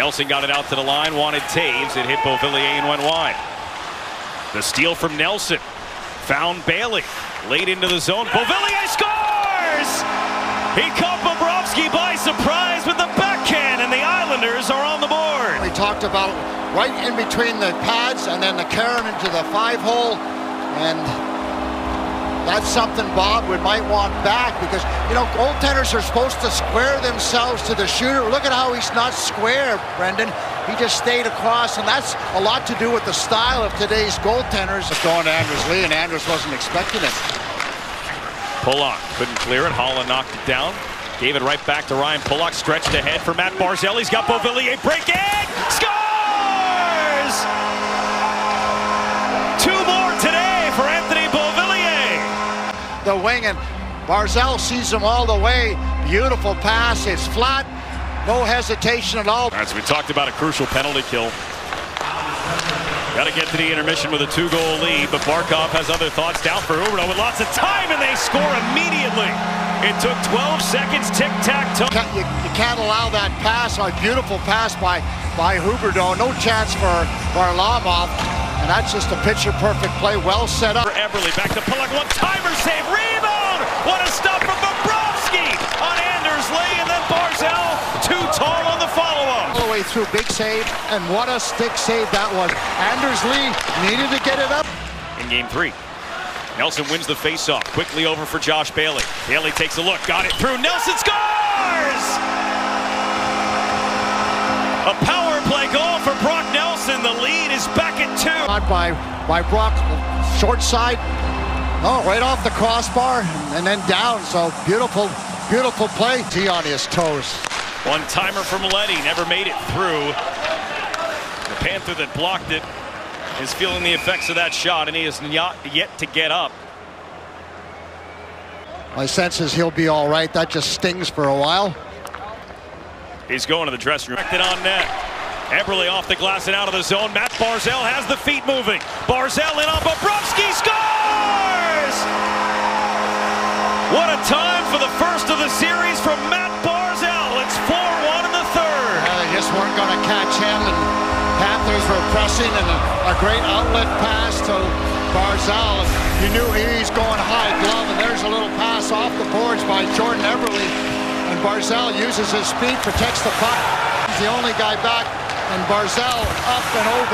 Nelson got it out to the line, wanted Toews. It hit Beauvillier and went wide. The steal from Nelson. Found Bailey. Late into the zone. Beauvillier scores! He caught Bobrovsky by surprise with the backhand, and the Islanders are on the board. We talked about right in between the pads and then the Karen into the five hole. And that's something Bob would might want back because you know goaltenders are supposed to square themselves to the shooter. Look at how he's not square, Brendan. He just stayed across, and that's a lot to do with the style of today's goaltenders. It's going to Anders Lee, and Anders wasn't expecting it. Pulock couldn't clear it. Holland knocked it down. Gave it right back to Ryan Pulock. Stretched ahead for Matt Barzal. He's got Beauvillier break in. Scores! The wing and Barzal sees him all the way. Beautiful pass. It's flat. No hesitation at all. As we talked about a crucial penalty kill. Got to get to the intermission with a two-goal lead, but Barkov has other thoughts down for Huberdeau with lots of time, and they score immediately. It took 12 seconds, tic-tac-toe. You, you, can't allow that pass, a beautiful pass by, by Huberdeau. No chance for Varlamov, and that's just a picture-perfect play, well set up. For Eberle, back to Pulock, one-timer save, rebound! What a stop from Bobrovsky on Anders Lee, and then Barzal, too tall on the follow-up. All the way through, big save, and what a stick save that was. Anders Lee needed to get it up. In game three. Nelson wins the faceoff. Quickly over for Josh Bailey. Bailey takes a look. Got it through. Nelson scores! A power play goal for Brock Nelson. The lead is back By, by Brock, short side. Oh, right off the crossbar and then down. So beautiful, beautiful play. He on his toes. One timer from Leddy. Never made it through. The Panther that blocked it is feeling the effects of that shot, and he is not yet to get up. My sense is he'll be all right. That just stings for a while. He's going to the dressing room. It on net. Eberle off the glass and out of the zone. Matt Barzal has the feet moving. Barzal in on Bobrovsky scores! What a time for the first of the series from Matt Barzal. It's 4-1 in the third. Uh, they just weren't going to catch him. And Panthers were pressing and a, a great outlet pass to Barzal. You knew he's going high glove, and there's a little pass off the boards by Jordan Eberle. And Barzal uses his speed, protects the puck. He's the only guy back, and Barzal up and over.